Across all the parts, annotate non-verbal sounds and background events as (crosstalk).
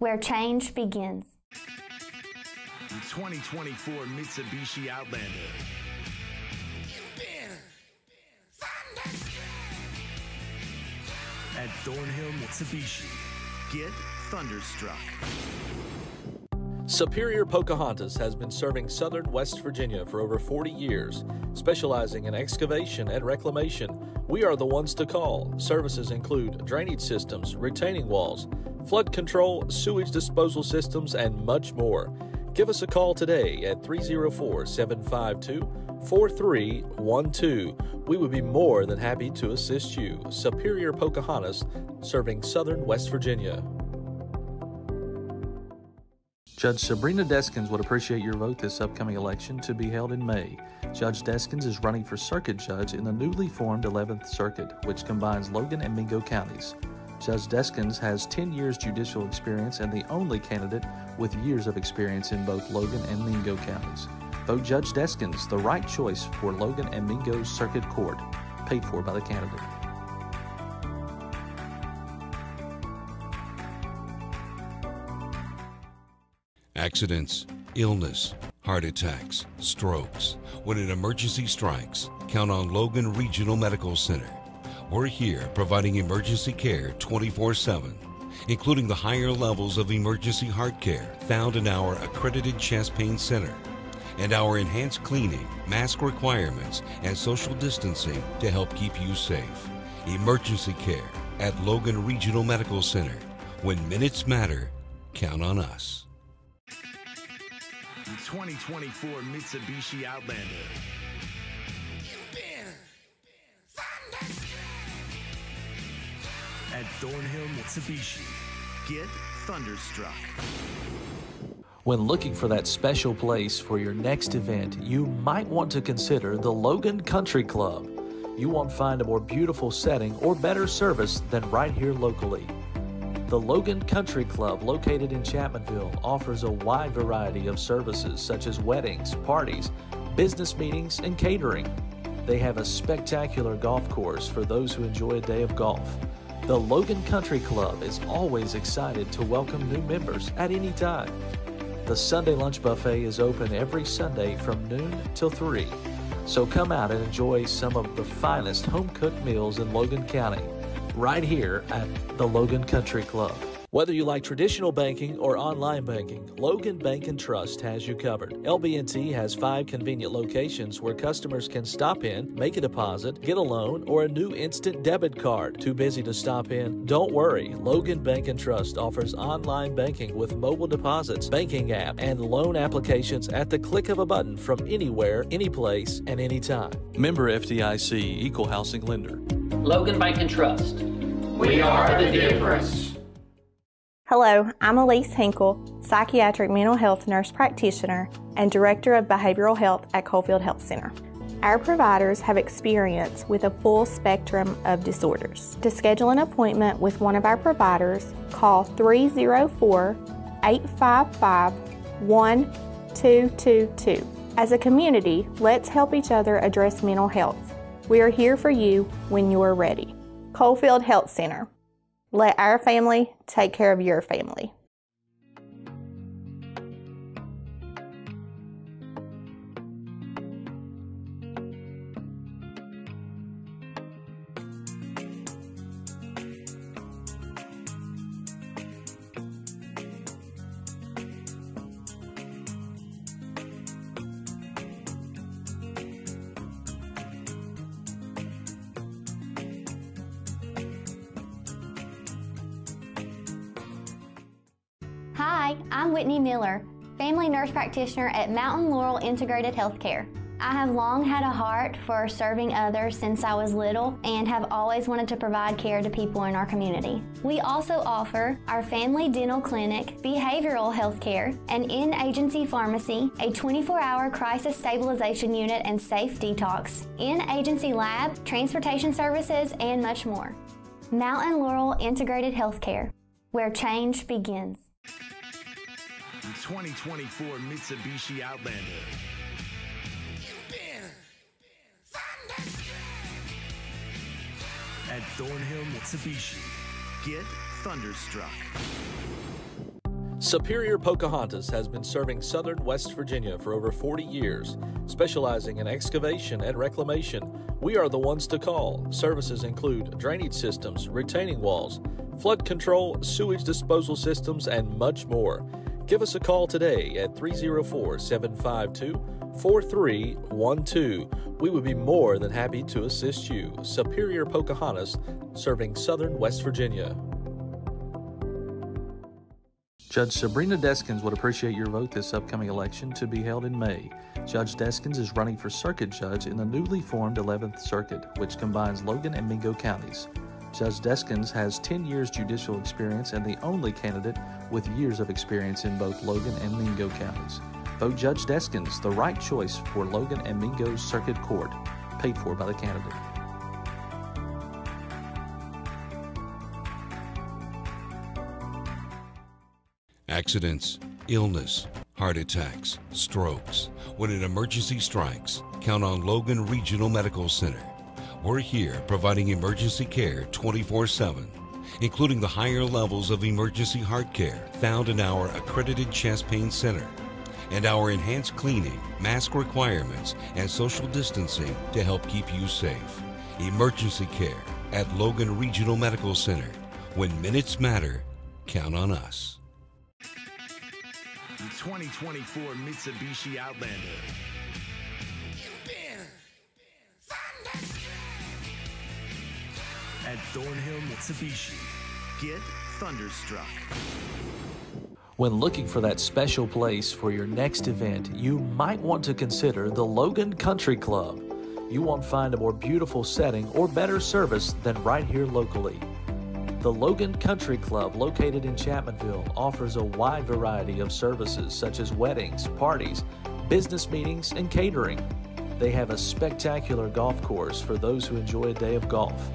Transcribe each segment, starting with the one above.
where change begins. The 2024 Mitsubishi Outlander. At Thornhill Mitsubishi, get thunderstruck. Superior Pocahontas has been serving southern West Virginia for over 40 years, specializing in excavation and reclamation. We are the ones to call. Services include drainage systems, retaining walls, flood control, sewage disposal systems, and much more. Give us a call today at 304 752 4312. We would be more than happy to assist you. Superior Pocahontas, serving southern West Virginia. Judge Sabrina Deskins would appreciate your vote this upcoming election to be held in May. Judge Deskins is running for circuit judge in the newly formed 11th Circuit, which combines Logan and Mingo counties. Judge Deskins has 10 years judicial experience and the only candidate with years of experience in both Logan and Mingo counties. Vote Judge Deskins, the right choice for Logan and Mingo Circuit Court, paid for by the candidate. Accidents, illness, heart attacks, strokes. When an emergency strikes, count on Logan Regional Medical Center. We're here providing emergency care 24 7, including the higher levels of emergency heart care found in our accredited chest pain center and our enhanced cleaning, mask requirements, and social distancing to help keep you safe. Emergency care at Logan Regional Medical Center. When minutes matter, count on us. The 2024 Mitsubishi Outlander. At Thornhill Mitsubishi, get thunderstruck. When looking for that special place for your next event, you might want to consider the Logan Country Club. You won't find a more beautiful setting or better service than right here locally. The Logan Country Club, located in Chapmanville, offers a wide variety of services such as weddings, parties, business meetings, and catering. They have a spectacular golf course for those who enjoy a day of golf. The Logan Country Club is always excited to welcome new members at any time. The Sunday lunch buffet is open every Sunday from noon till 3. So come out and enjoy some of the finest home cooked meals in Logan County, right here at the Logan Country Club. Whether you like traditional banking or online banking, Logan Bank and Trust has you covered. LB&T has five convenient locations where customers can stop in, make a deposit, get a loan, or a new instant debit card. Too busy to stop in? Don't worry. Logan Bank and Trust offers online banking with mobile deposits, banking app, and loan applications at the click of a button from anywhere, anyplace, and anytime. Member FDIC, Equal Housing Lender. Logan Bank and Trust. We are the difference. Hello, I'm Elise Hinkle, psychiatric mental health nurse practitioner and director of behavioral health at Coalfield Health Center. Our providers have experience with a full spectrum of disorders. To schedule an appointment with one of our providers, call 304 855 1222. As a community, let's help each other address mental health. We are here for you when you're ready. Coalfield Health Center. Let our family take care of your family. I'm Whitney Miller, family nurse practitioner at Mountain Laurel Integrated Healthcare. I have long had a heart for serving others since I was little and have always wanted to provide care to people in our community. We also offer our family dental clinic, behavioral health care, an in agency pharmacy, a 24 hour crisis stabilization unit and safe detox, in agency lab, transportation services, and much more. Mountain Laurel Integrated Healthcare, where change begins. The 2024 Mitsubishi Outlander. At Thornhill Mitsubishi, get thunderstruck. Superior Pocahontas has been serving southern West Virginia for over 40 years, specializing in excavation and reclamation. We are the ones to call. Services include drainage systems, retaining walls, flood control, sewage disposal systems, and much more. Give us a call today at 304 752 4312. We would be more than happy to assist you. Superior Pocahontas, serving southern West Virginia. Judge Sabrina Deskins would appreciate your vote this upcoming election to be held in May. Judge Deskins is running for circuit judge in the newly formed 11th Circuit, which combines Logan and Mingo counties. Judge Deskins has 10 years judicial experience and the only candidate with years of experience in both Logan and Mingo counties. Vote Judge Deskins, the right choice for Logan and Mingo's Circuit Court, paid for by the candidate. Accidents, illness, heart attacks, strokes. When an emergency strikes, count on Logan Regional Medical Center. We're here providing emergency care 24 7, including the higher levels of emergency heart care found in our accredited chest pain center and our enhanced cleaning, mask requirements, and social distancing to help keep you safe. Emergency care at Logan Regional Medical Center. When minutes matter, count on us. The 2024 Mitsubishi Outlander. At Thornhill Mitsubishi, get thunderstruck. When looking for that special place for your next event, you might want to consider the Logan Country Club. You won't find a more beautiful setting or better service than right here locally. The Logan Country Club, located in Chapmanville, offers a wide variety of services such as weddings, parties, business meetings, and catering. They have a spectacular golf course for those who enjoy a day of golf.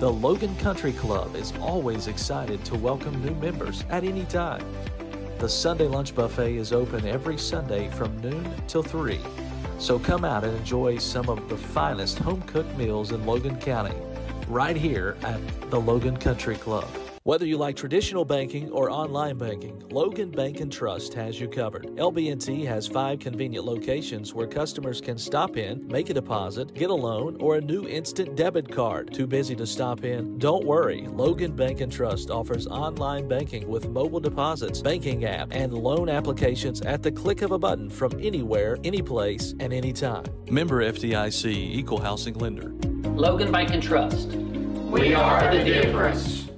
The Logan Country Club is always excited to welcome new members at any time. The Sunday lunch buffet is open every Sunday from noon till 3. So come out and enjoy some of the finest home cooked meals in Logan County, right here at the Logan Country Club. Whether you like traditional banking or online banking, Logan Bank and Trust has you covered. LB&T has five convenient locations where customers can stop in, make a deposit, get a loan, or a new instant debit card. Too busy to stop in? Don't worry. Logan Bank and Trust offers online banking with mobile deposits, banking app, and loan applications at the click of a button from anywhere, anyplace, and anytime. Member FDIC Equal Housing Lender. Logan Bank and Trust. We are the difference.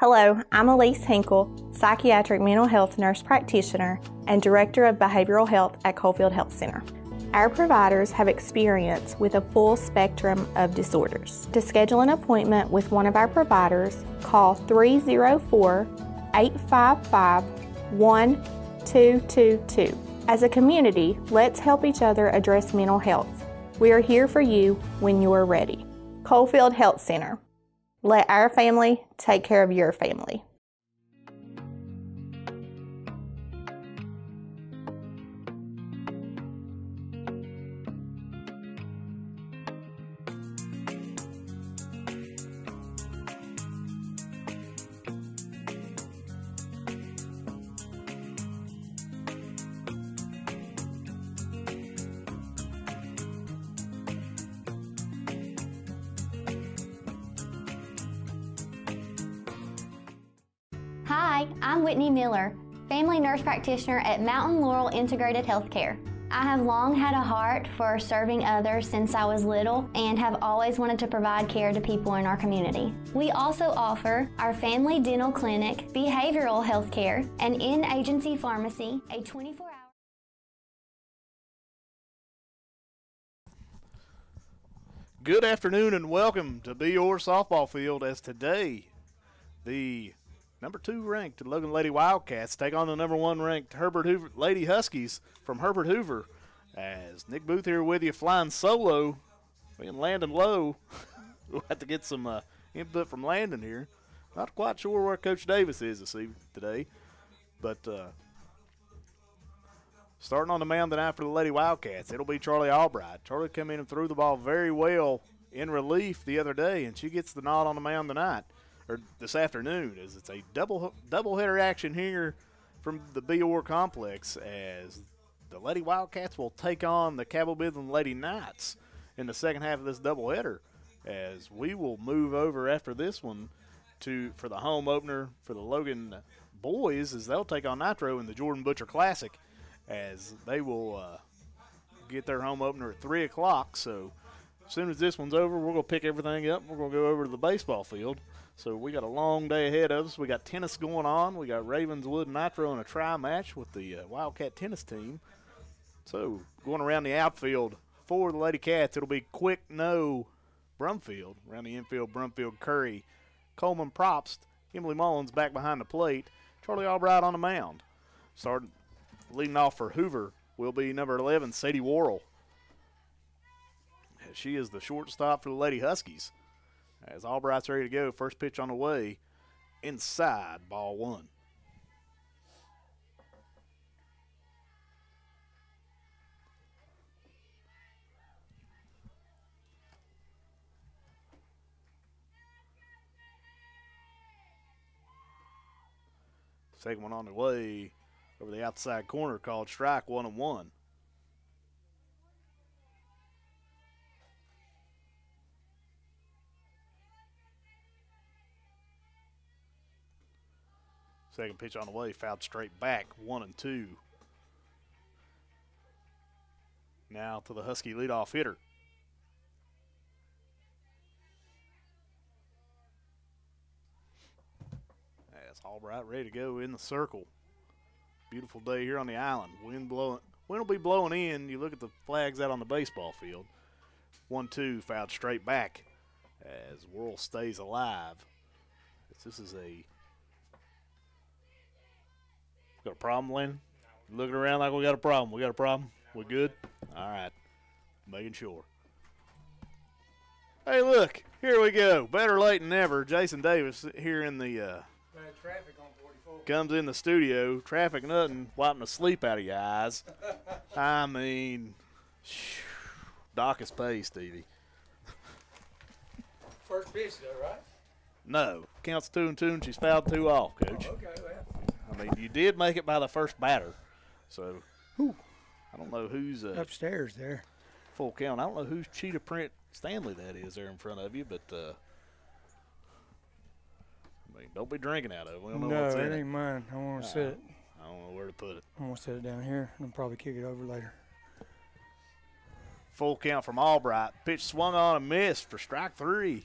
Hello, I'm Elise Hinkle, psychiatric mental health nurse practitioner and director of behavioral health at Coalfield Health Center. Our providers have experience with a full spectrum of disorders. To schedule an appointment with one of our providers, call 304 855 1222. As a community, let's help each other address mental health. We are here for you when you are ready. Coalfield Health Center. Let our family take care of your family. Miller, family nurse practitioner at Mountain Laurel Integrated Healthcare. I have long had a heart for serving others since I was little and have always wanted to provide care to people in our community. We also offer our family dental clinic, behavioral health care, and in agency pharmacy, a 24 hour. Good afternoon and welcome to Bea Orr Softball Field as today the number two ranked Logan Lady Wildcats take on the number one ranked Herbert Hoover Lady Huskies from Herbert Hoover. As Nick Booth here with you, flying solo, being landing low. (laughs) we'll have to get some uh, input from Landon here. Not quite sure where Coach Davis is this evening, today, but uh, starting on the mound tonight for the Lady Wildcats, it'll be Charlie Albright. Charlie came in and threw the ball very well in relief the other day, and she gets the nod on the mound tonight or this afternoon. As it's a double double header action here from the Bea Orr complex as the Lady Wildcats will take on the Cabell Midland Lady Knights in the second half of this doubleheader. As we will move over after this one to for the home opener for the Logan boys, as they'll take on Nitro in the Jordan Butcher Classic, as they will uh, get their home opener at three o'clock. So as soon as this one's over, we're gonna pick everything up. We're gonna go over to the baseball field. So we got a long day ahead of us. We got tennis going on. We got Ravenswood Nitro in a try match with the uh, Wildcat tennis team. So going around the outfield for the Lady Cats, it'll be quick no Brumfield. Around the infield, Brumfield, Curry, Coleman, Propst, Emily Mullins back behind the plate, Charlie Albright on the mound. Starting leading off for Hoover will be number 11, Sadie Worrell. She is the shortstop for the Lady Huskies. As Albright's ready to go, first pitch on the way, inside, ball one. Second one on the way over the outside corner called strike one and one. Second pitch on the way, fouled straight back, one and two. Now to the Husky leadoff hitter. That's Albright ready to go in the circle. Beautiful day here on the island. Wind blowing. Wind will be blowing in. You look at the flags out on the baseball field. One two fouled straight back as Worrell stays alive. This is a got a problem, Lynn? Looking around like we got a problem. We got a problem. We good? All right. Making sure. Hey, look. Here we go. Better late than never. Jason Davis here in the uh, traffic on 44. comes in the studio. Traffic nothing. Wiping the sleep out of your eyes. (laughs) I mean, phew, dock is pay, Stevie. First pitch, though, right? No. Counts two and two, and she's fouled two off, coach. Oh, okay, well. I mean, you did make it by the first batter. So, whew, I don't know who's uh, Upstairs there. full count. I don't know whose cheetah print Stanley that is there in front of you, but uh, I mean, don't be drinking out of it. We don't know No, what's in it ain't mine. I want to Uh, set it. I don't know where to put it. I'm gonna set it down here and probably kick it over later. Full count from Albright. Pitch swung on and missed for strike three.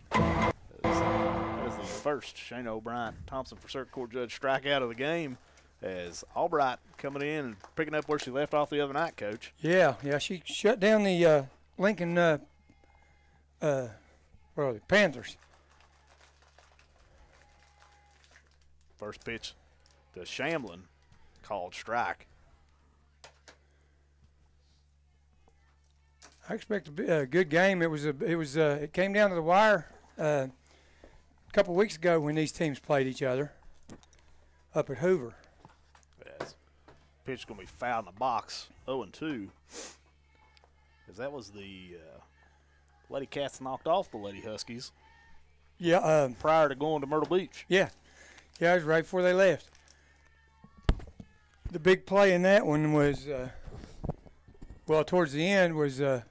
First Shane O'Brien Thompson for circuit court judge strikeout of the game. As Albright coming in and picking up where she left off the other night, coach. Yeah, yeah. She shut down the uh, Lincoln uh, uh, are they, Panthers. First pitch to Shamlin, called strike. I expect a, a good game. It was a, it was uh, it came down to the wire uh, a couple weeks ago when these teams played each other up at Hoover. Yes. Pitch going to be fouled in the box, 0 and 2. Because that was the uh, Lady Cats knocked off the Lady Huskies Yeah, um, prior to going to Myrtle Beach. yeah, yeah. It was right before they left. The big play in that one was, uh, well, towards the end was uh,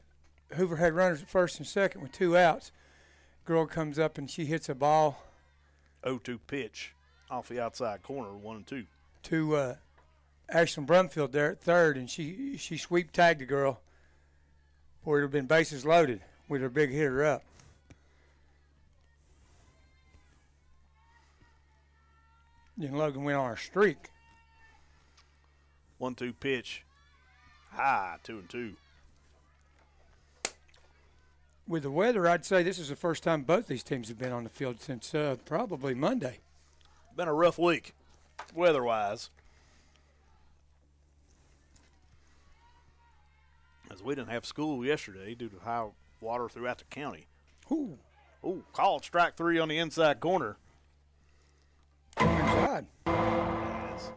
Hoover had runners at first and second with two outs. Girl comes up and she hits a ball 0 2 pitch off the outside corner, 1 and 2. to uh, Ashland Brumfield there at third, and she she sweep tagged the girl, or it would have been bases loaded with her big hitter up. Then Logan went on her streak. 1 2 pitch, high, 2 and 2. With the weather, I'd say this is the first time both these teams have been on the field since uh, probably Monday. Been a rough week, weather wise. As we didn't have school yesterday due to high water throughout the county. Ooh, Ooh, called strike three on the inside corner. inside. As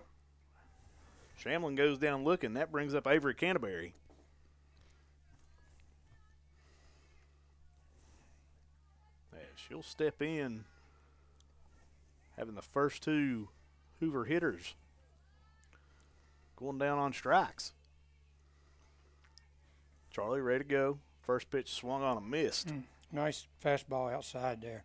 Shamlin goes down looking, that brings up Avery Canterbury. She'll step in, having the first two Hoover hitters going down on strikes. Charlie ready to go. First pitch swung on a missed. Mm, nice fastball outside there.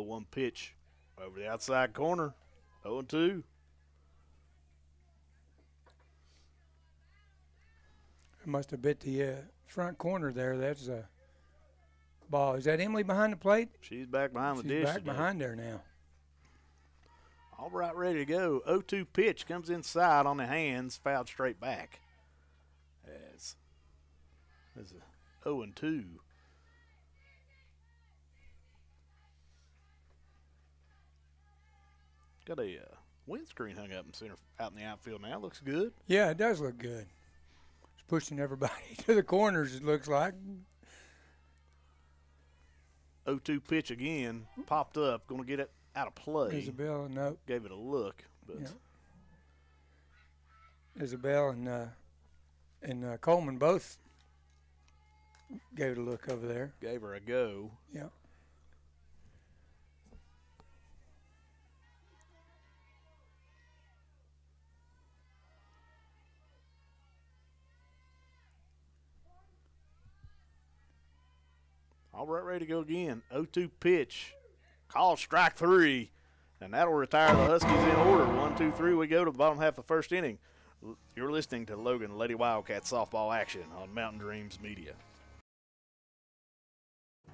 Oh one pitch over the outside corner. 0 2. Must have bit the uh, front corner there. That's a ball. Is that Emily behind the plate? She's back behind She's the dish. back today. behind there now. All right, ready to go. 0 2 pitch comes inside on the hands, fouled straight back. As there's a 0 and 2. Got a uh, windscreen hung up in center out in the outfield now. Looks good. Yeah, it does look good. It's pushing everybody (laughs) to the corners. It looks like. 0 2 pitch again. Popped up. Going to get it out of play. Isabel, no. Gave it a look, but. Isabel and uh, and uh, Coleman both gave it a look over there. gave her a go. Yeah. All right, ready to go again. 0 2 pitch. Call strike three. And that'll retire the Huskies in order. One, two, three. We go to the bottom half of the first inning. You're listening to Logan Lady Wildcats softball action on Mountain Dreams Media.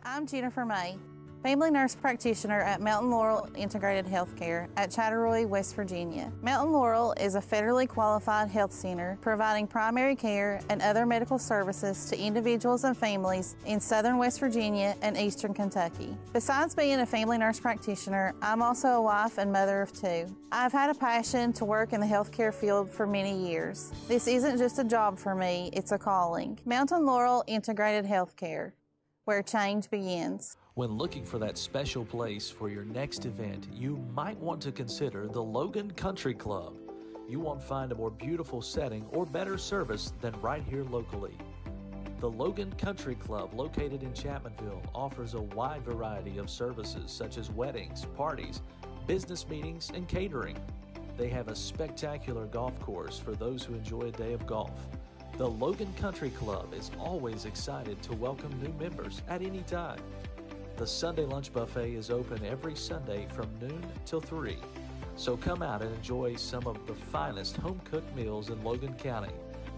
I'm Jennifer May, family nurse practitioner at Mountain Laurel Integrated Healthcare at Chattaroy, West Virginia. Mountain Laurel is a federally qualified health center providing primary care and other medical services to individuals and families in southern West Virginia and eastern Kentucky. Besides being a family nurse practitioner, I'm also a wife and mother of two. I've had a passion to work in the healthcare field for many years. This isn't just a job for me, it's a calling. Mountain Laurel Integrated Healthcare where change begins. When looking for that special place for your next event, you might want to consider the Logan Country Club. You won't find a more beautiful setting or better service than right here locally. The Logan Country Club, located in Chapmanville, offers a wide variety of services such as weddings, parties, business meetings, and catering. They have a spectacular golf course for those who enjoy a day of golf. The Logan Country Club is always excited to welcome new members at any time. The Sunday lunch buffet is open every Sunday from noon till 3. So come out and enjoy some of the finest home cooked meals in Logan County,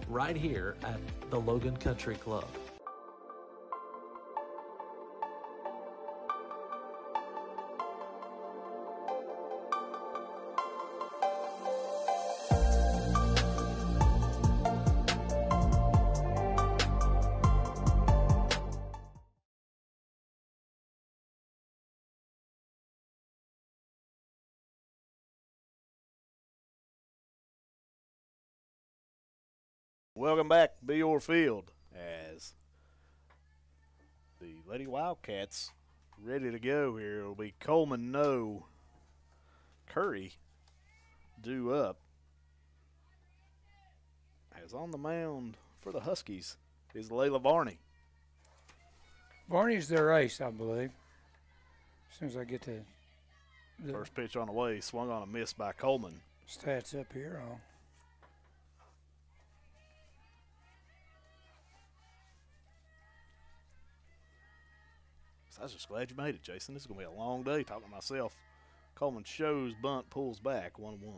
right here at the Logan Country Club. Welcome back, Bea Orr Field, as the Lady Wildcats ready to go here. It'll be Coleman no, Curry due up. As on the mound for the Huskies is Layla Varney. Varney's their ace, I believe. As soon as I get to the First pitch on the way, swung on a miss by Coleman. stats up here, I'll I was just glad you made it, Jason. This is going to be a long day talking to myself. Coleman shows, bunt, pulls back, 1 1.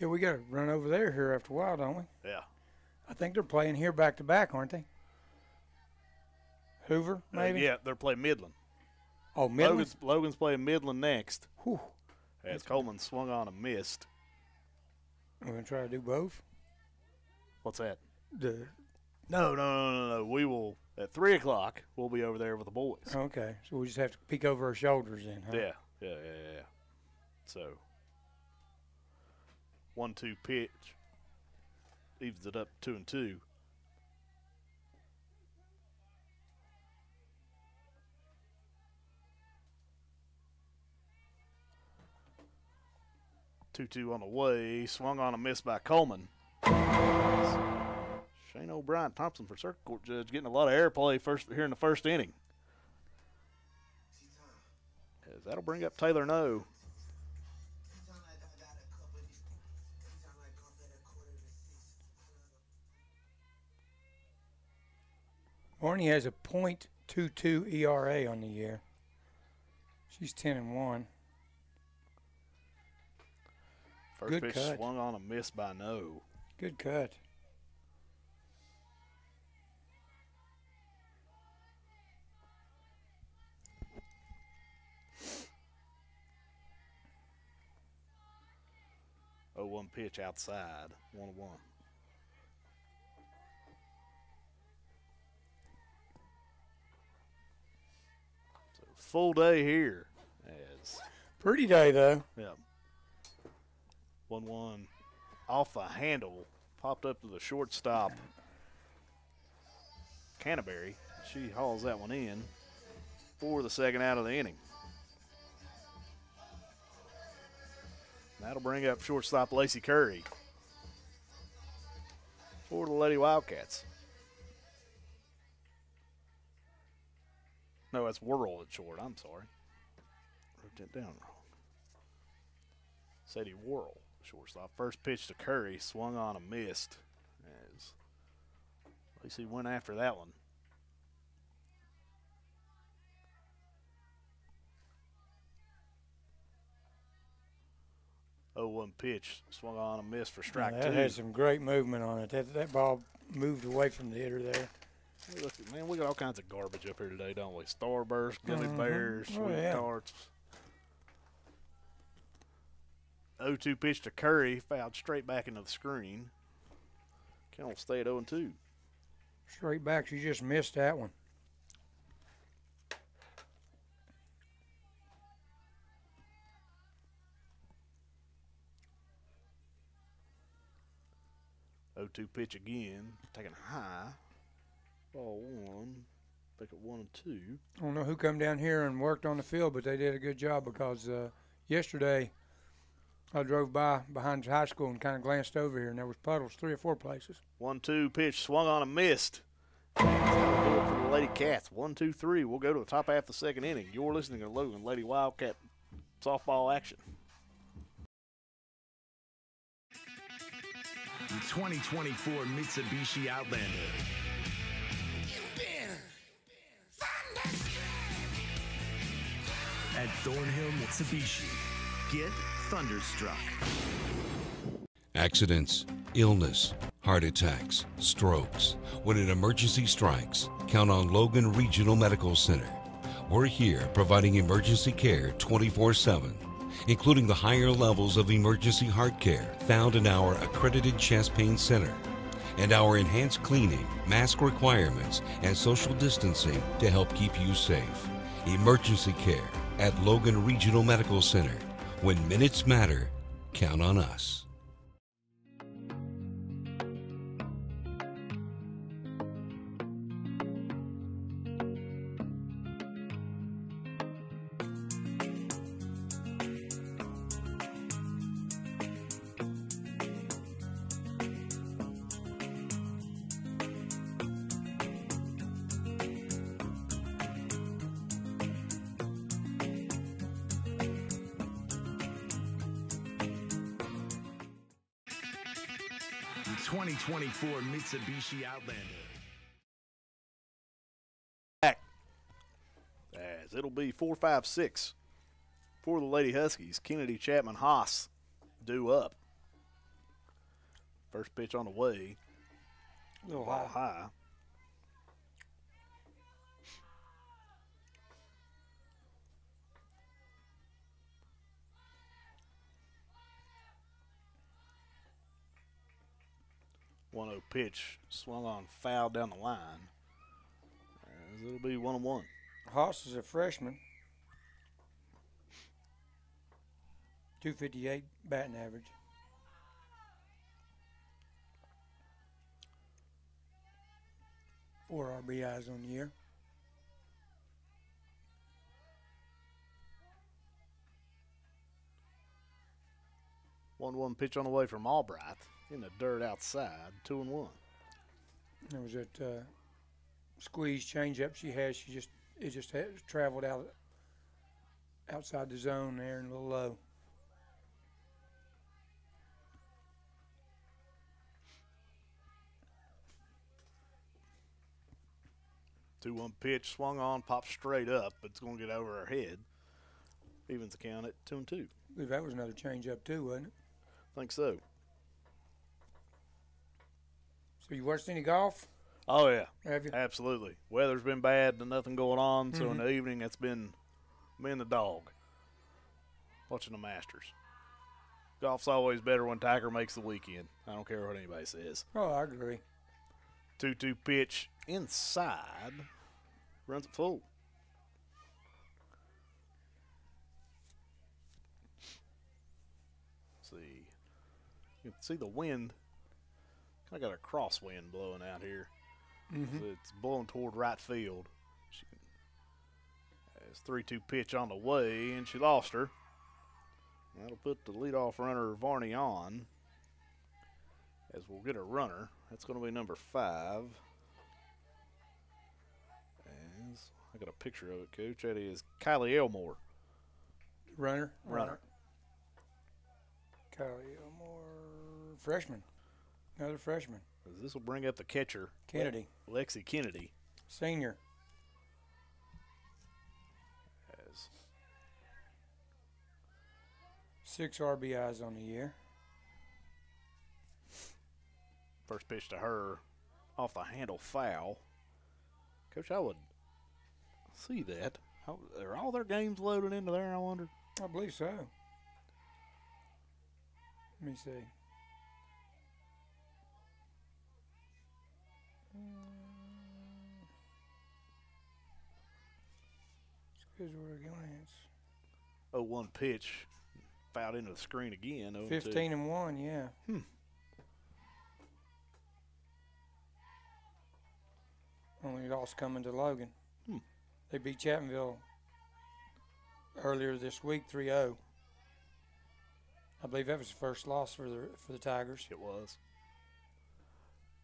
Yeah, we got to run over there here after a while, don't we? Yeah. I think they're playing here back to back, aren't they? Hoover, Uh, maybe. yeah, they're playing Midland. Oh, Midland. Logan's, Logan's playing Midland next. Whew. As Coleman swung on a missed. We're gonna try to do both. What's that? The No, no, no, no, no. We will at three o'clock. We'll be over there with the boys. okay, so we just have to peek over our shoulders then, huh? Yeah, yeah, yeah, yeah. So one-two pitch evens it up two and two. Two-two on the way. Swung on a miss by Coleman. Shane O'Brien Thompson for circuit court judge getting a lot of airplay first here in the first inning. As that'll bring up Taylor No. Varney has a .22 ERA on the year. She's 10 and 1. First Good pitch cut. swung on a miss by No. Good cut. Oh, one pitch outside. One one. So full day here. As Pretty day, though. yeah. One one off the handle. Popped up to the shortstop. Canterbury. She hauls that one in for the second out of the inning. That'll bring up shortstop Lacey Curry for the Lady Wildcats. No, that's Whirl at short. I'm sorry. Wrote that down wrong. Sadie Whirl, shortstop. First pitch to Curry, swung on a missed. As Lacey went after that one. Oh, one pitch swung on a miss for strike that two. had some great movement on it. That, that ball moved away from the hitter there. Look, man, we got all kinds of garbage up here today, don't we? Starburst, gummy Mhm. bears, Oh, sweet yeah. tarts. 0-2 pitch to Curry, fouled straight back into the screen. Count will stay at 0 2. Straight back, you just missed that one. Two pitch again, Taking high. Ball one, back at one and two. I don't know who come down here and worked on the field, but they did a good job because uh, yesterday I drove by behind high school and kind of glanced over here, and there was puddles three or four places. One two pitch swung on and missed. That'll do it for the Lady Cats. One, two, three. We'll go to the top half of the second inning. You're listening to Logan Lady Wildcat softball action. 2024 Mitsubishi Outlander. At Thornhill Mitsubishi, get thunderstruck. Accidents, illness, heart attacks, strokes. When an emergency strikes, count on Logan Regional Medical Center. We're here providing emergency care 24 7, including the higher levels of emergency heart care found in our accredited chest pain center, and our enhanced cleaning, mask requirements, and social distancing to help keep you safe. Emergency care at Logan Regional Medical Center. When minutes matter, count on us. Five, six for the Lady Huskies. Kennedy Chapman Haas due up. First pitch on the way. Oh, a little Ball high. high. One zero pitch swung on foul down the line. As it'll be one on one. Haas is a freshman. 258 batting average. Four RBIs on the year. One one pitch on the way from Albright in the dirt outside. Two and one. There was that uh, squeeze change up she had. She just it just had traveled out outside the zone there and a little low. Two one pitch swung on, popped straight up, but it's going to get over our head. Evens the count at two and two. I believe that was another change up too, wasn't it? think so. So you watched any golf? Oh yeah, Have you? absolutely. Weather's been bad, and nothing going on. So in Mhm. the evening, it's been me and the dog watching the Masters. Golf's always better when Tiger makes the weekend. I don't care what anybody says. Oh, I agree. Two-two pitch inside, runs it full. see, you can see the wind. Kind of got a crosswind blowing out here. Mhm. So it's blowing toward right field. She can, has three-two pitch on the way, and she lost her. That'll put the leadoff runner Varney on. As we'll get a runner. That's going to be number five. I got a picture of it, Coach. That is Kylie Elmore. Runner. Runner. Kylie Elmore, freshman. Another freshman. This will bring up the catcher, Kennedy. Lexi Kennedy. Senior. As Six RBIs on the year. first pitch to her off the handle foul. Coach, I would see that. How, are all their games loaded into there, I wonder? I believe so. Let me see. Schedule Oh, one pitch. Fouled into the screen again. 0 fifteen and one. Yeah. Hmm. Only loss coming to Logan. They beat Chapmanville earlier this week 3-0. I believe that was the first loss for the for the Tigers. It was.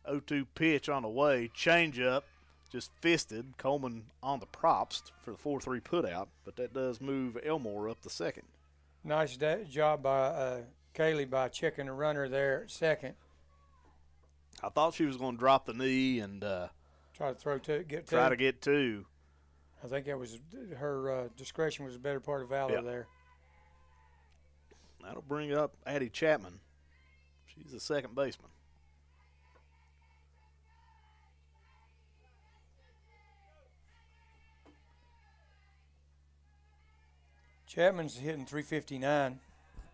0 2 pitch on the way. Change up. Just fisted. Coleman on the props for the 4 3 putout, but that does move Elmore up the second. Nice da- job by uh, Kaylee by checking the runner there at second. I thought she was going to drop the knee and uh, Try to throw to get try two. to get two. I think that was her uh, discretion was a better part of valor Yeah. there. That'll bring up Addie Chapman. She's the second baseman. Chapman's hitting 359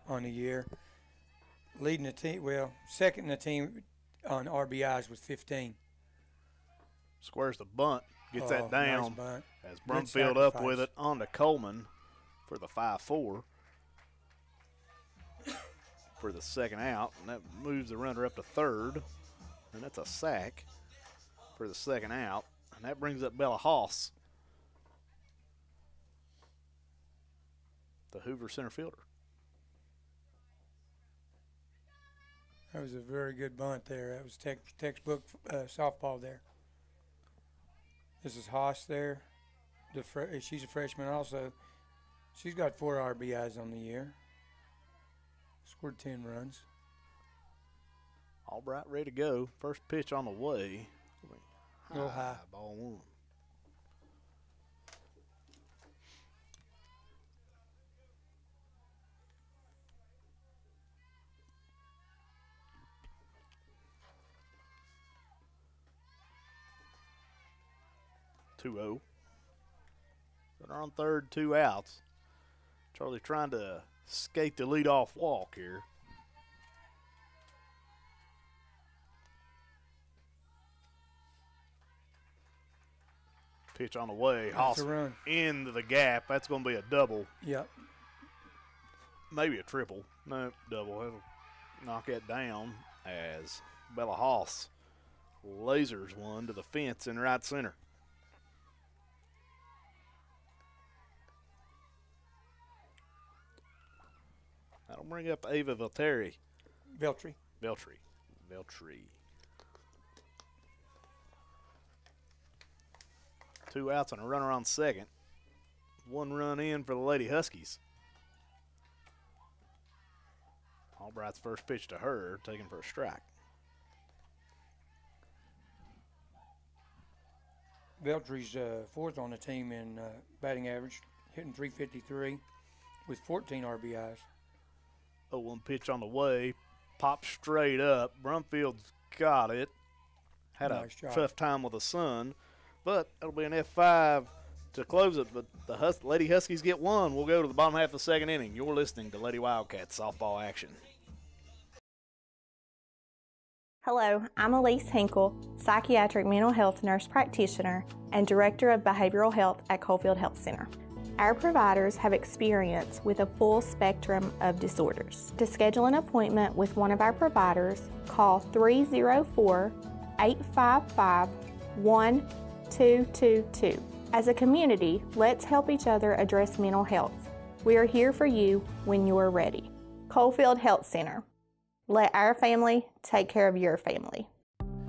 on the year, leading the team. Well, second in the team on RBIs with 15. Squares the bunt, gets Oh, that nice down bunt. as Brumfield up with it on to Coleman for the 5 4 for the second out. And that moves the runner up to third. And that's a sack for the second out. And that brings up Bella Hoss, the Hoover center fielder. That was a very good bunt there. That was tech, textbook uh, softball there. This is Haas there. The fre- eh, she's a freshman also. She's got four RBIs on the year. Scored 10 runs. Albright ready to go. First pitch on the way. A little high. Ball one. Two oh. zero. They're on third, two outs. Charlie trying to skate the leadoff walk here. Pitch on the way. Hoss run. into the gap. That's going to be a double, Yep. maybe a triple. No, double. It'll knock that down as Bella Hoss lasers one to the fence in right center. That'll bring up Ava Valteri. Veltri. Veltri. Veltri. Two outs and a runner on second. One run in for the Lady Huskies. Albright's first pitch to her, taken for a strike. Veltri's uh, fourth on the team in uh, batting average, hitting 353 with 14 RBIs. Oh, one pitch on the way, popped straight up. Brumfield's got it. Had Nice a job. tough time with the sun, but it'll be an F5 to close it. But the Hus- Lady Huskies get one. We'll go to the bottom half of the second inning. You're listening to Lady Wildcats softball action. Hello, I'm Elise Hinkle, psychiatric mental health nurse practitioner and director of behavioral health at Coalfield Health Center. Our providers have experience with a full spectrum of disorders. To schedule an appointment with one of our providers, call 304 855 1222. As a community, let's help each other address mental health. We are here for you when you're ready. Coalfield Health Center. Let our family take care of your family.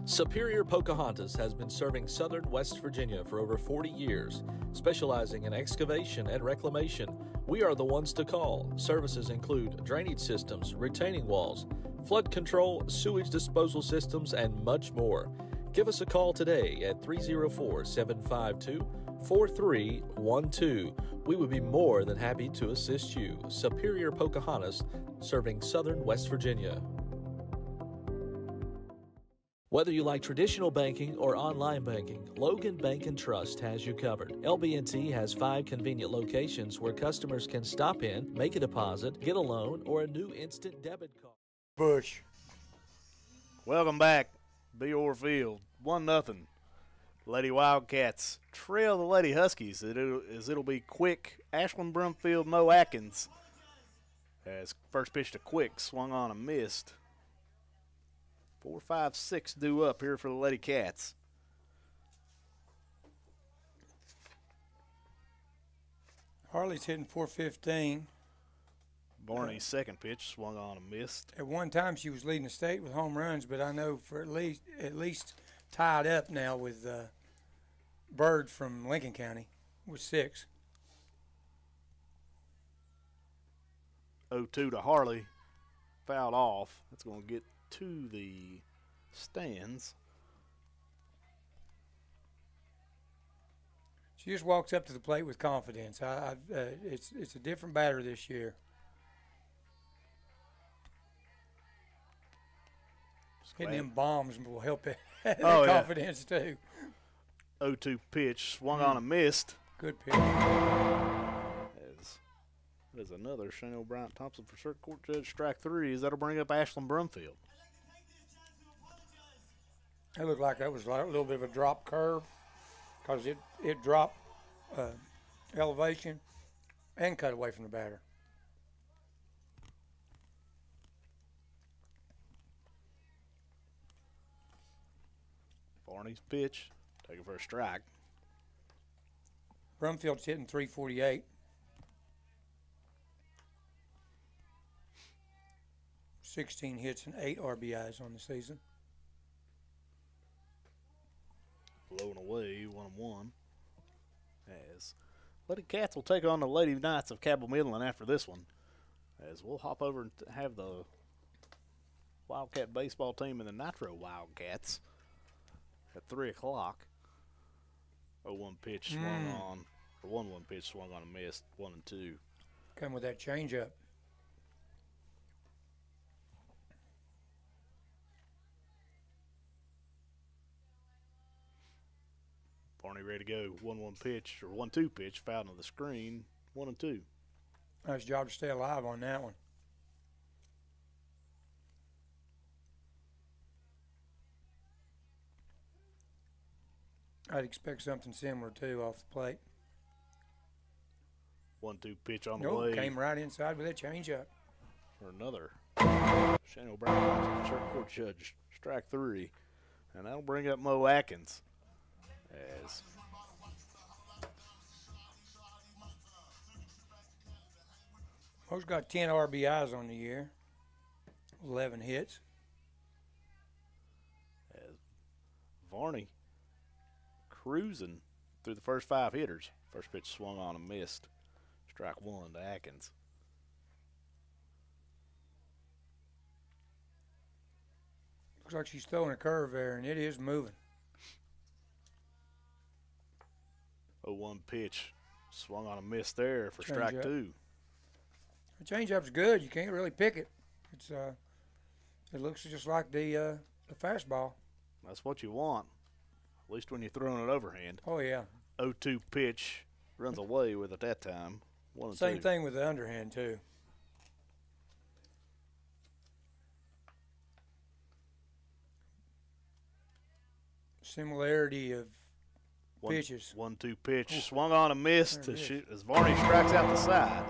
Superior Pocahontas has been serving southern West Virginia for over 40 years, specializing in excavation and reclamation. We are the ones to call. Services include drainage systems, retaining walls, flood control, sewage disposal systems, and much more. Give us a call today at 304 752 4312. We would be more than happy to assist you. Superior Pocahontas, serving southern West Virginia. Whether you like traditional banking or online banking, Logan Bank and Trust has you covered. LB&T has five convenient locations where customers can stop in, make a deposit, get a loan, or a new instant debit card. Bush. Welcome back, Bea Orr Field. One nothing. Lady Wildcats trail the Lady Huskies. It'll, as it'll be quick. Ashland Brumfield, Mo Atkins. As first pitch to quick, swung on and missed. Four, five, six due up here for the Lady Cats. Harley's hitting 415. Varney's second pitch swung on and missed. At one time, she was leading the state with home runs, but I know for at least at least tied up now with uh, Bird from Lincoln County with six. 0 2 to Harley. Fouled off. That's going to get to the stands. She just walks up to the plate with confidence. I, I uh, it's it's a different batter this year. Hitting them bombs will help it. that (laughs) Oh, yeah. confidence too. 0 2 pitch, swung on and missed. Good pitch. As there's another Shane O'Brien Thompson for circuit court judge strike three. As that'll bring up Ashland Brumfield. It looked like that was like a little bit of a drop curve because it, it dropped uh, elevation and cut away from the batter. Varney's pitch, taken for a strike. Brumfield's hitting 348. Sixteen hits and eight RBIs on the season. Blowing away, one and one. As Lady Cats will take on the Lady Knights of Cabell Midland after this one. As we'll hop over and have the Wildcat baseball team and the Nitro Wildcats at 3 o'clock. 0 1 pitch swung Mm. on, or 1 1 pitch swung on a missed, 1 and 2. Come with that changeup. Varney ready to go. 1 1 pitch, or 1 2 pitch, fouled on the screen, 1 and 2. Nice job to stay alive on that one. I'd expect something similar too off the plate. 1 2 pitch on the Nope, way. came right inside with a changeup. for another. Shane O'Brien, circuit court judge, strike three. And that'll bring up Mo Atkins. As Mo's got 10 RBIs on the year, 11 hits. as Varney cruising through the first five hitters. First pitch swung on and missed. Strike one to Atkins. Looks like she's throwing a curve there, and it is moving. 0 1 pitch. Swung on a miss there for Change strike up. two. The changeup's good. You can't really pick it. It's uh, it looks just like the uh, the fastball. That's what you want. At least when you're throwing it overhand. Oh yeah. 0 2 pitch. Runs away with it that time. One Same two. thing with the underhand too. Similarity of One, pitches. One two pitch. Swung on a miss There to shoot as Varney strikes out the side.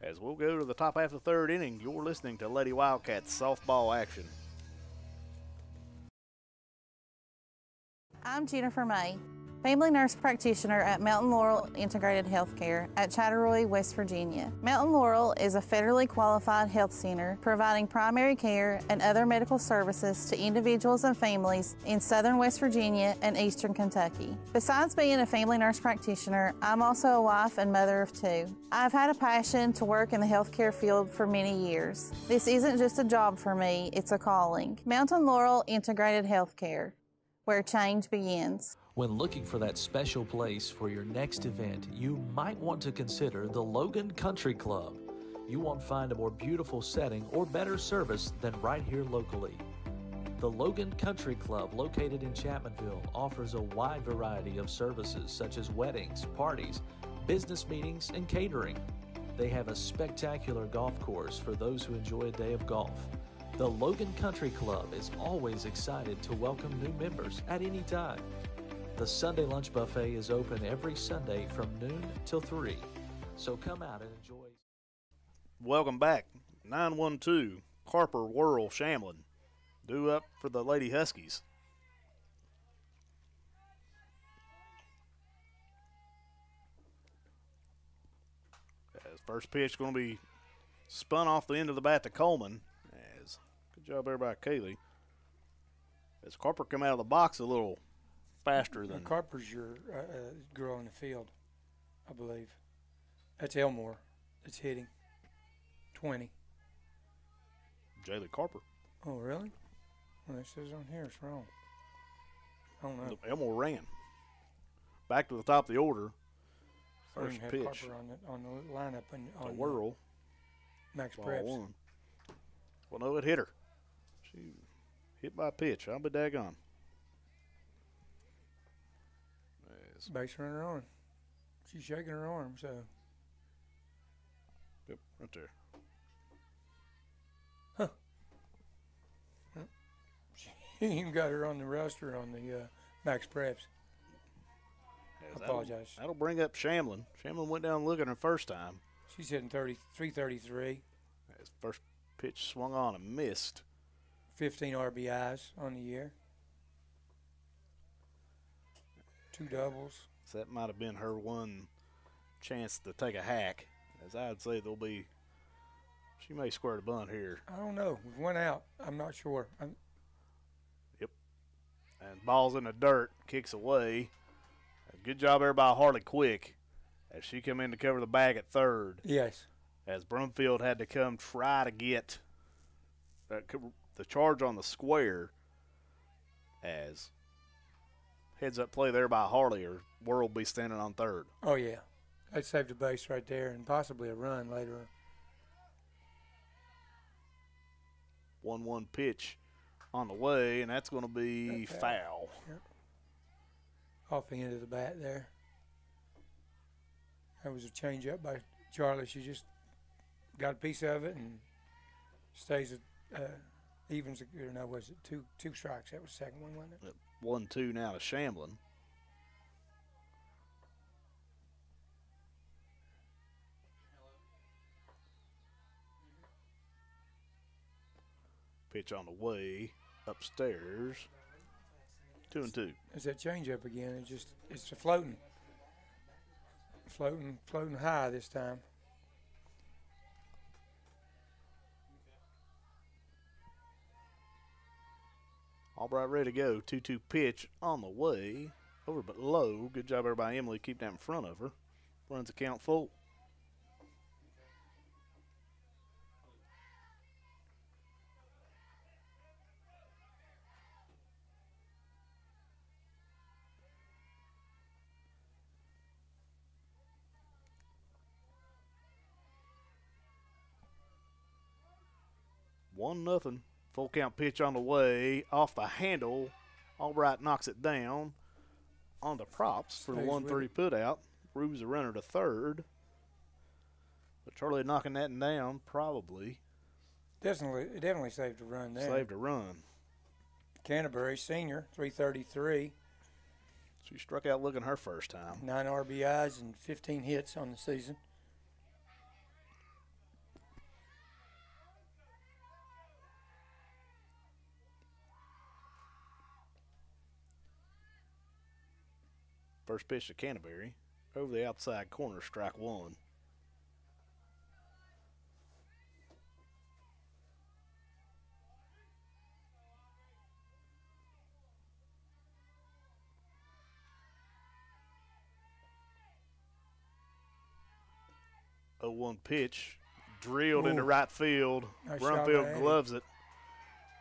As we'll go to the top half of the third inning, you're listening to Lady Wildcats softball action. I'm Jennifer May, family nurse practitioner at Mountain Laurel Integrated Healthcare at Chattaroy, West Virginia. Mountain Laurel is a federally qualified health center providing primary care and other medical services to individuals and families in southern West Virginia and eastern Kentucky. Besides being a family nurse practitioner, I'm also a wife and mother of two. I've had a passion to work in the healthcare field for many years. This isn't just a job for me, it's a calling. Mountain Laurel Integrated Healthcare where change begins. When looking for that special place for your next event, you might want to consider the Logan Country Club. You won't find a more beautiful setting or better service than right here locally. The Logan Country Club, located in Chapmanville, offers a wide variety of services such as weddings, parties, business meetings, and catering. They have a spectacular golf course for those who enjoy a day of golf. The Logan Country Club is always excited to welcome new members at any time. The Sunday lunch buffet is open every Sunday from noon till 3. So come out and enjoy. Welcome back. 912 Carper Whirl Shamlin. Due up for the Lady Huskies. As first pitch going to be spun off the end of the bat to Coleman. As good job there by Kaylee. As Carper come out of the box a little faster than Carper's your uh, uh, girl in the field, I believe. That's Elmore. That's hitting. Twenty. Jaylee Carper. Oh really? Well, it says on here it's wrong. I don't know. Elmore ran. Back to the top of the order. First even pitch. Carper on the on the lineup and A on whirl. Max Ball Preps. one. Well, no, it hit her. She hit by a pitch. I'll be daggone. Yes. Base runner on. She's shaking her arm, so Yep, right there. Huh. huh. (laughs) She even got her on the roster on the uh, Max Preps. Yes, I that'll- apologize. That'll bring up Shamlin. Shamlin went down looking her first time. She's hitting 30, 333, His first pitch swung on and missed. 15 RBIs on the year. Two doubles. So that might have been her one chance to take a hack. As I'd say, there'll be. She may square the bunt here. I don't know. With one out, I'm not sure. I'm, and ball's in the dirt, kicks away. Good job there by Harley Quick as she come in to cover the bag at third. yes. As Brumfield had to come try to get uh, the charge on the square. As heads up play there by Harley, or World be standing on third. Oh yeah, that saved a base right there, and possibly a run later. One one pitch on the way, and that's going to be That's foul. Off the end of the bat there. That was a change up by Charlie. She just got a piece of it and stays at uh, evens. Or no, was it two two strikes? That was the second one, wasn't it? One two now to Shamlin. Pitch on the way upstairs. Two and two. It's that change up again. It just it's floating, floating, floating high this time. All right, ready to go. Two two pitch on the way. over but low. Good job everybody. Emily. Keep that in front of her. Runs the count full. One nothing. Full count pitch on the way. Off the handle. Albright knocks it down on the props for the Stays one with three it. put out. Moves the runner to third. But Charlie knocking that down probably Definitely, it definitely saved a run there. saved a run. Canterbury senior, 333, She struck out looking her first time. nine RBIs and 15 hits on the season. First pitch to Canterbury. Over the outside corner, strike one. Oh one pitch drilled into Ooh. right field. Nice Brumfield gloves it.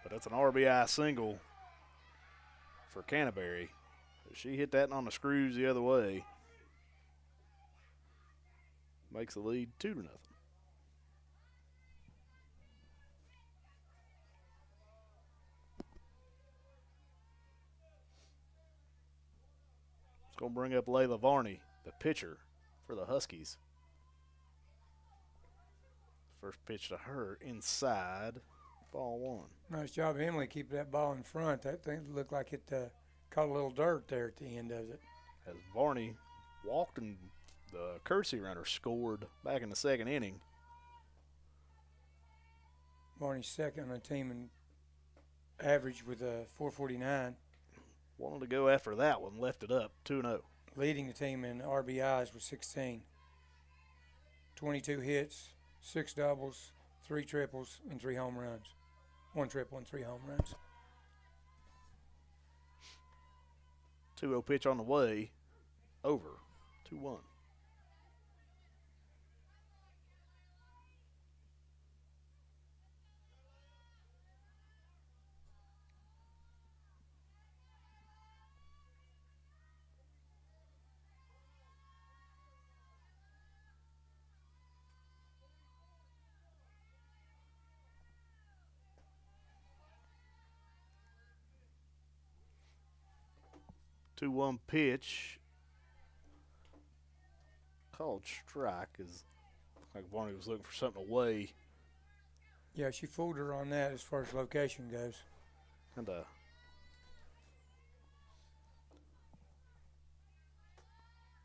But that's an RBI single for Canterbury. She hit that on the screws the other way. Makes the lead two to nothing. It's going to bring up Layla Varney, the pitcher for the Huskies. First pitch to her inside, ball one. Nice job, Emily, keeping that ball in front. That thing looked like it uh, caught a little dirt there at the end of it. as Varney walked and the courtesy runner scored back in the second inning. Varney's second on the team in average with a 449, Wanted to go after that one, left it up 2 0. leading the team in RBIs with 16. 22 hits, six doubles, three triples, and three home runs. One triple and three home runs. 2 0 pitch on the way. Over 2 1. Two one pitch. Called strike is like Varney was looking for something away. Yeah, she fooled her on that as far as location goes. And uh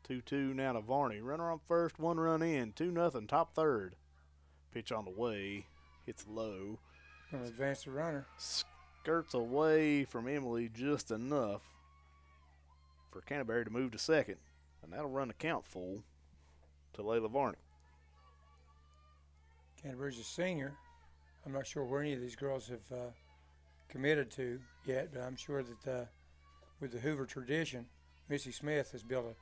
two two now to Varney. Runner on first, one run in, two nothing, top third. Pitch on the way, hits low, Gonna advance the runner. skirts away from Emily just enough for Canterbury to move to second, and that'll run the count full to Layla Varney. Canterbury's a senior. I'm not sure where any of these girls have uh, committed to yet, but I'm sure that uh, with the Hoover tradition, Missy Smith has built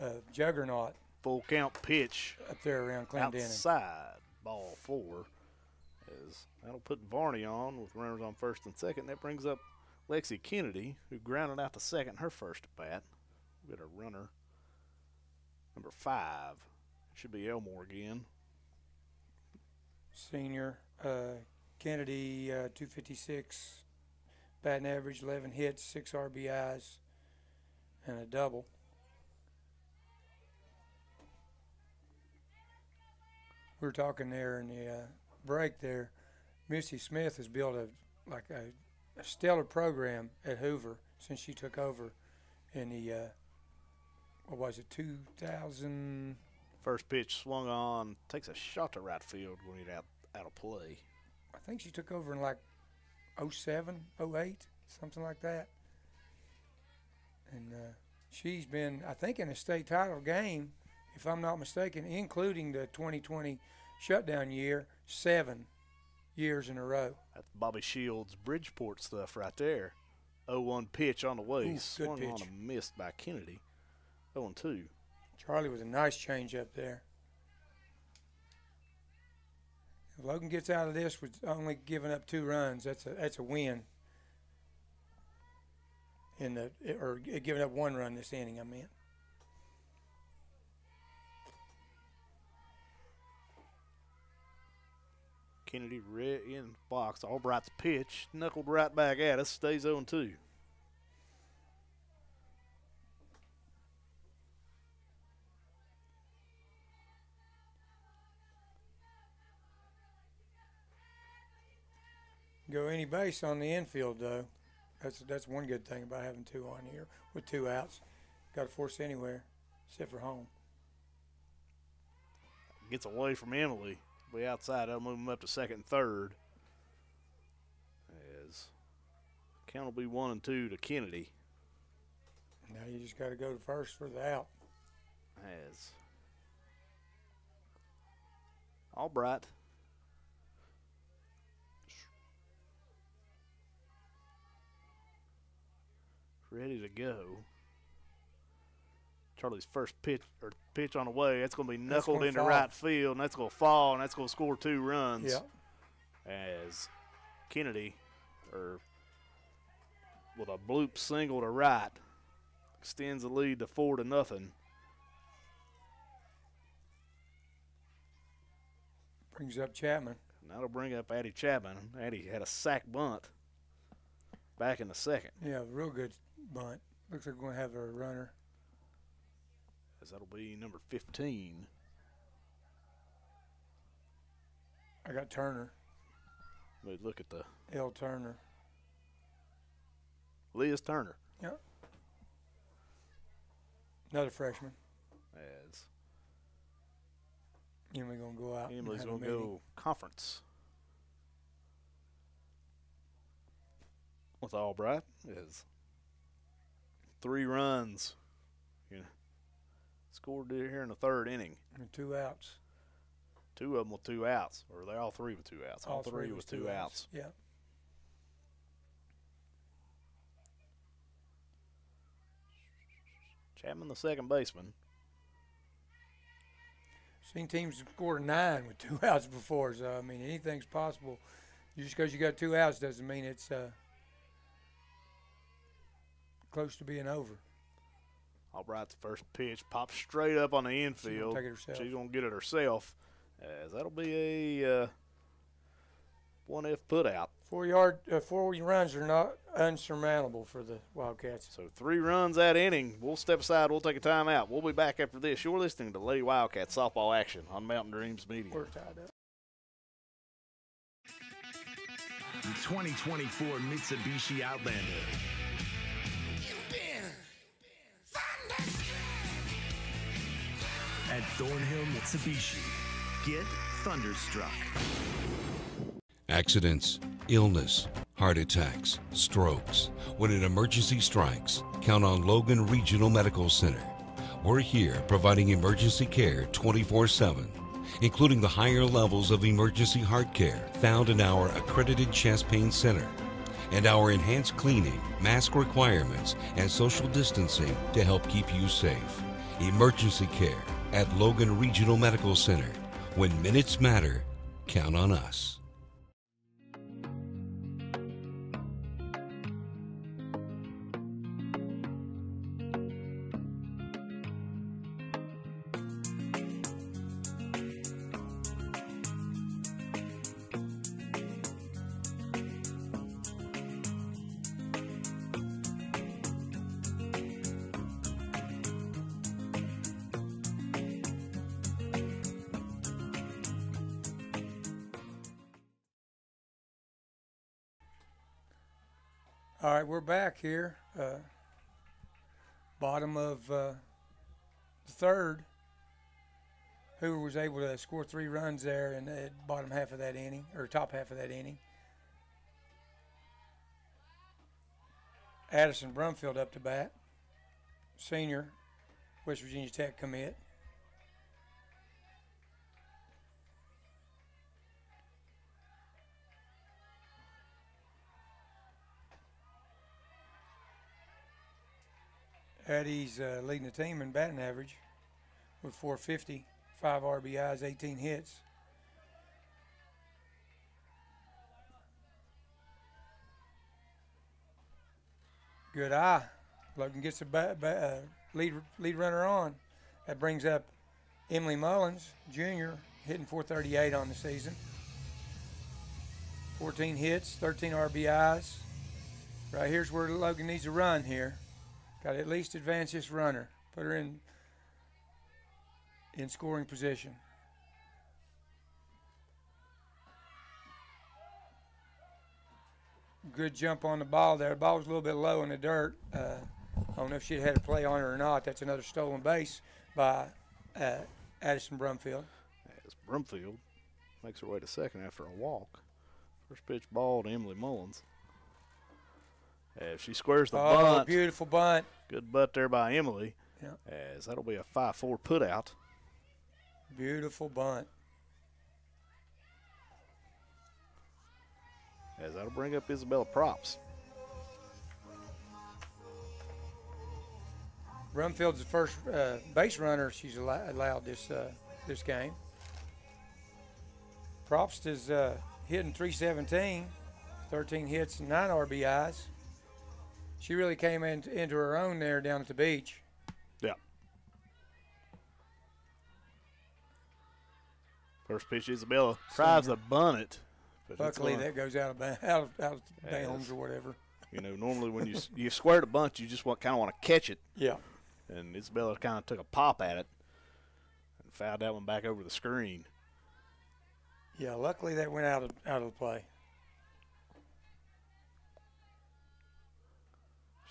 a, a juggernaut Full count pitch up there around Clendenin. outside ball four. As that'll put Varney on with runners on first and second. That brings up Lexi Kennedy, who grounded out the second her first at bat. We got a runner number five. Should be Elmore again. Senior uh, Kennedy, uh, 256, batting average, 11 hits, six RBIs, and a double. We were talking there in the uh, break there. Missy Smith has built a like a, a stellar program at Hoover since she took over in the uh, what was it 2000 First pitch swung on, takes a shot to right field when he's out out of play. I think she took over in like 07, 08, something like that. And uh, she's been, I think, in a state title game, if I'm not mistaken, including the 2020 shutdown year, seven years in a row. That's Bobby Shields Bridgeport stuff right there. 0-1 pitch on the way. Ooh, Swung on a miss by Kennedy. 0-2. Charlie with a nice change up there. If Logan gets out of this with only giving up two runs, that's a that's a win. In the or giving up one run this inning, I meant. Kennedy red in the box. Albright's pitch knuckled right back at us. Stays on two. Go any base on the infield though. That's that's one good thing about having two on here with two outs. Got to force anywhere, except for home. Gets away from Emily. Way outside. I'll move him up to second and third. As count will be one and two to Kennedy. Now you just got to go to first for the out. As Albright ready to go. Charlie's first pitch or pitch on the way. That's going to be knuckled into fall. right field, and that's going to fall, and that's going to score two runs. Yeah. As Kennedy, or with a bloop single to right, extends the lead to four to nothing. Brings up Chapman. And that'll bring up Addie Chapman. Addie had a sack bunt back in the second. Yeah, real good bunt. Looks like we're going to have a runner. As that'll be number 15. I got Turner, me look at the L. Turner. Liz Turner. Yep. Another freshman. As Emily going to go out. Emily's meeting. go conference with Albright. Is three runs. Scored here in the third inning. And two outs. Two of them with two outs, or they're all three with two outs. All, three, with two outs. Yeah. Chapman, the second baseman. Seen teams score nine with two (laughs) outs before, so I mean anything's possible. Just because you got two outs doesn't mean it's uh, close to being over. Albright's first pitch pops straight up on the infield. take it herself. She's gonna get it herself. As that'll be a uh, one F put out. Four yard, uh, four runs are not unsurmountable for the Wildcats. So three runs that inning. We'll step aside. We'll take a timeout. We'll be back after this. You're listening to Lady Wildcats softball action on Mountain Dreams Media. We're tied up. The 2024 Mitsubishi Outlander. At Thornhill Mitsubishi, get thunderstruck. Accidents, illness, heart attacks, strokes. When an emergency strikes, count on Logan Regional Medical Center. We're here providing emergency care 24 7, including the higher levels of emergency heart care found in our accredited chest pain center, and our enhanced cleaning, mask requirements, and social distancing to help keep you safe. Emergency care at Logan Regional Medical Center. When minutes matter, count on us. All right, we're back here. Uh, bottom of uh, the third. Hoover was able to score three runs there in the bottom half of that inning, or top half of that inning. Addison Brumfield up to bat. Senior, West Virginia Tech commit. Patty's uh, leading the team in batting average with 450, five RBIs, 18 hits. Good eye. Logan gets a ba- ba- uh, lead lead runner on. That brings up Emily Mullins Jr. hitting 438 on the season. 14 hits, 13 RBIs. Right here's where Logan needs a run here. Got to at least advance this runner. Put her in in scoring position. Good jump on the ball there. The ball was a little bit low in the dirt. Uh, I don't know if she'd had a play on her or not. That's another stolen base by uh, Addison Brumfield. As Brumfield makes her way to second after a walk. First pitch ball to Emily Mullins. As she squares the oh, bunt. beautiful bunt. Good butt there by Emily. Yeah. As that'll be a 5 4 put out. Beautiful bunt. As that'll bring up Isabella Probst. Brumfield's the first uh, base runner she's al- allowed this uh, this game. Probst is uh, hitting 317, 13 hits and 9 RBIs. She really came in, into her own there down at the beach. Yeah. First pitch, Isabella tries it. But Luckily, that goes out of (laughs) out of, out of Yes. bounds or whatever. You know, normally when you you square the bunt, you just want kind of want to catch it. Yeah. And Isabella kind of took a pop at it and fouled that one back over the screen. Yeah, luckily that went out of out of the play.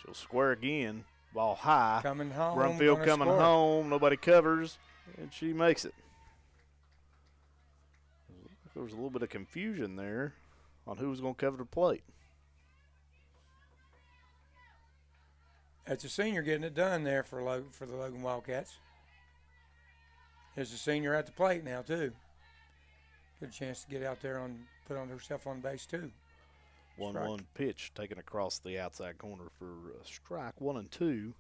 She'll square again, ball high. Coming home, Brumfield coming score. home. Nobody covers, and she makes it. There was a little bit of confusion there on who was going to cover the plate. That's a senior getting it done there for for the Logan Wildcats. There's a senior at the plate now too. Good chance to get out there on put on herself on base too. One Strike. one pitch taken across the outside corner for uh, strike one and two.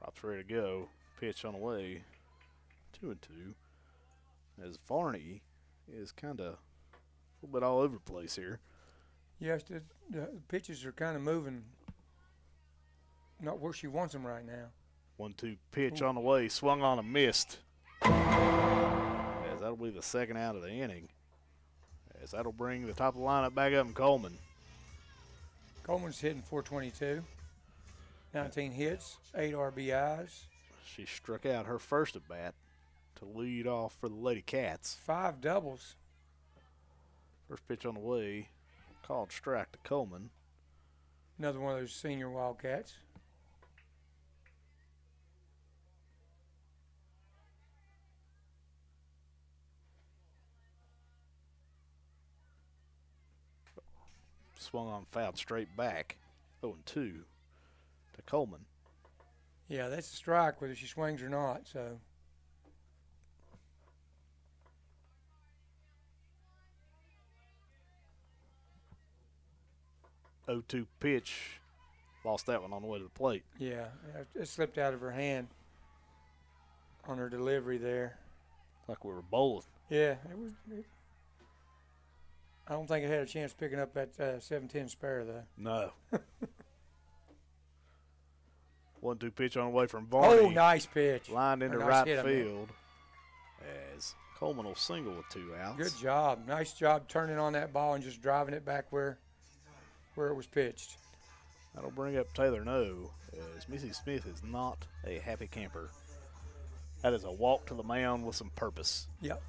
Probst ready to go. Pitch on the way. Two and two. As Varney is kind of a little bit all over the place here. Yes, the, the pitches are kind of moving. Not where she wants them right now. One two pitch on the way, swung on and missed. As that'll be the second out of the inning. As that'll bring the top of the lineup back up in Coleman. Coleman's hitting 422. 19 hits, 8 RBIs, She struck out her first at bat to lead off for the Lady Cats. 5 doubles. First pitch on the way, called strike to Coleman. Another one of those senior Wildcats. Swung on, fouled straight back. 0 and 2 to Coleman. Yeah, that's a strike whether she swings or not. So Oh two pitch. Lost that one on the way to the plate. yeah, it slipped out of her hand on her delivery there. Like we were bowling. Yeah, it was. It, I don't think it had a chance picking up that uh, 710 spare though. No. (laughs) One two pitch on the way from Varney. Oh, nice pitch. Lined into nice right I field. As Coleman will single with two outs. Good job. Nice job turning on that ball and just driving it back where where it was pitched. That'll bring up Taylor No, as Missy Smith is not a happy camper. That is a walk to the mound with some purpose. Yep.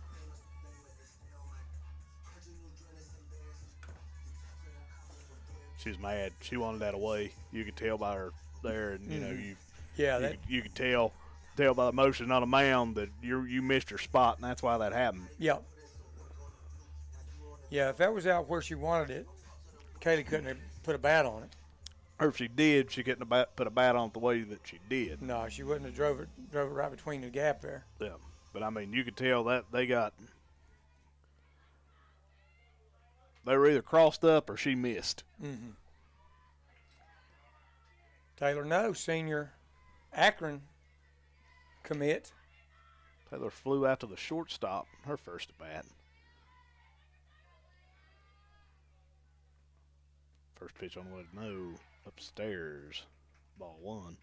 She was mad. She wanted that away. You could tell by her there, and you know Mhm. you. Yeah, you, that- could, you could tell tell by the motion on the mound that you you missed your spot, and that's why that happened. Yep. Yeah, if that was out where she wanted it, Kaylee couldn't have put a bat on it. Or if she did, she couldn't have bat, put a bat on it the way that she did. No, she wouldn't have drove it drove it right between the gap there. Yeah. But I mean, you could tell that they got they were either crossed up or she missed. Mm-hmm. Taylor No, senior Akron commit. Taylor flew out to the shortstop, her first at bat. First pitch on the way to no, upstairs, ball one.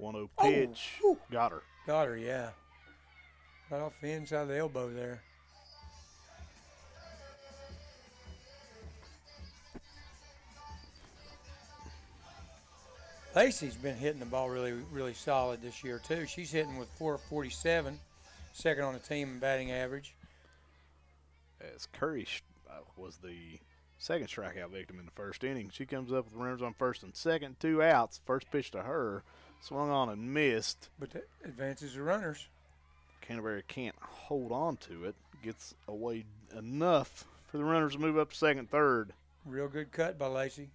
One zero pitch, Oh, got her. Got her, yeah. Right off the inside of the elbow there. Lacey's been hitting the ball really, really solid this year too. She's hitting with 447, second on the team in batting average. As Curry uh, was the second strikeout victim in the first inning, she comes up with runners on first and second, two outs. First pitch to her, swung on and missed. But that advances the runners. Canterbury can't hold on to it. Gets away enough for the runners to move up second, third. Real good cut by Lacey.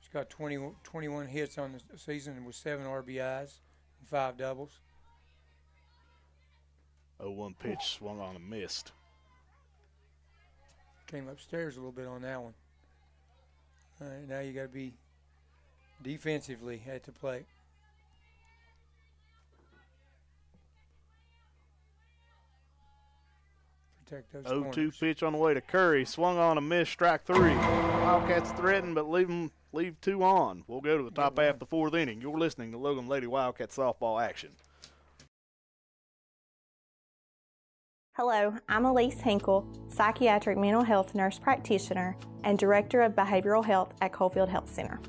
She's got 20, 21 hits on the season with seven RBIs and five doubles. 0-1 pitch swung on and missed. Came upstairs a little bit on that one. All right, now you got to be defensively at the plate. Protect those 0-2 pitch on the way to Curry. Swung on a missed. Strike three. Wildcats threatened, but leave them. leave two on. We'll go to the top half of the fourth inning. You're listening to Logan Lady Wildcat softball action. Hello, I'm Elise Hinkle, psychiatric mental health nurse practitioner and director of behavioral health at Coalfield Health Center.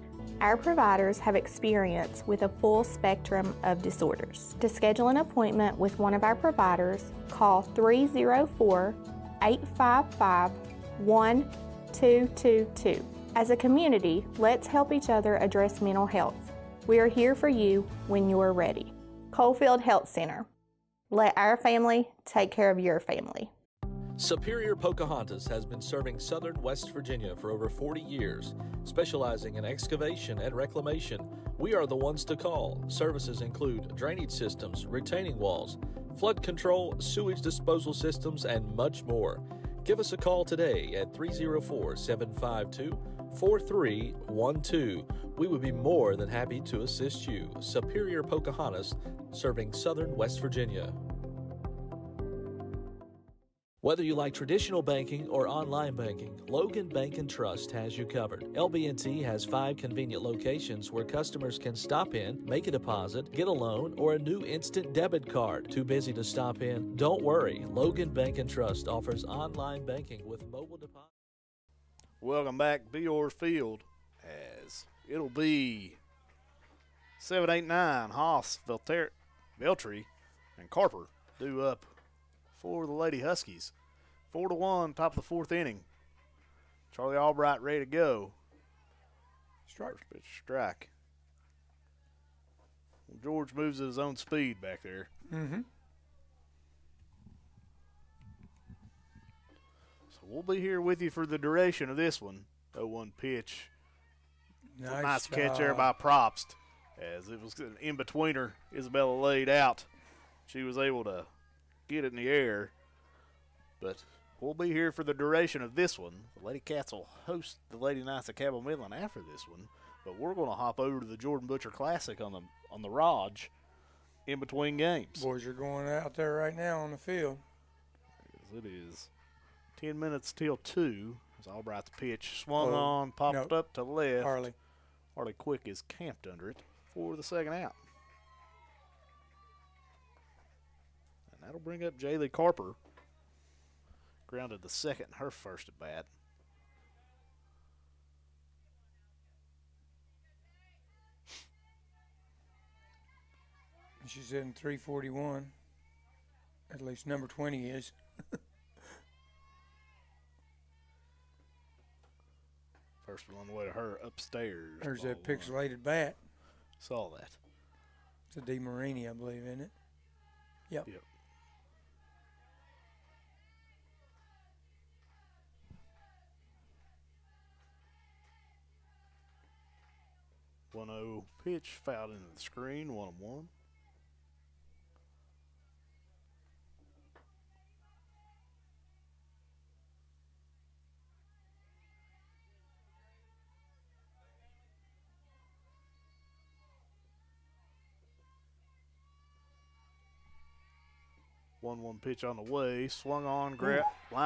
Our providers have experience with a full spectrum of disorders. To schedule an appointment with one of our providers, call 304 855 1222. As a community, let's help each other address mental health. We are here for you when you are ready. Coalfield Health Center. Let our family take care of your family. Superior Pocahontas has been serving southern West Virginia for over 40 years, specializing in excavation and reclamation. We are the ones to call. Services include drainage systems, retaining walls, flood control, sewage disposal systems, and much more. Give us a call today at 304 752 4312. We would be more than happy to assist you. Superior Pocahontas, serving southern West Virginia. Whether you like traditional banking or online banking, Logan Bank and Trust has you covered. LB&T has five convenient locations where customers can stop in, make a deposit, get a loan, or a new instant debit card. Too busy to stop in? Don't worry. Logan Bank and Trust offers online banking with mobile deposit. Welcome back, Bea Orr Field, as it'll be 7 8 9. Haas, Velter- Veltri, and Carper due up for the Lady Huskies. 4 to 1, top of the fourth inning. Charlie Albright ready to go. Strike. First pitch strike. Well, George moves at his own speed back there. Mm-hmm. So we'll be here with you for the duration of this one. 0 1 pitch. Nice, nice catch there by Probst. As it was an in betweener, Isabella laid out. She was able to get it in the air. But we'll be here for the duration of this one. The Lady Cats will host the Lady Knights of Cabell Midland after this one. But we're going to hop over to the Jordan Butcher Classic on the on the Raj in between games. Boys you're going out there right now on the field. It is 10 minutes till 2. As Albright's pitch swung Oh, on, popped no. up to left. Harley. Harley Quick is camped under it for the second out. That'll bring up Jaylee Carper. Grounded the second, her first at bat. She's in 341. At least number 20 is. (laughs) First one on the way to her upstairs. There's that pixelated bat. Saw that. It's a DeMarini, I believe, isn't it? Yep. Yep. 1 0 pitch fouled into the screen, 1 1. One one pitch on the way, swung on, grab line.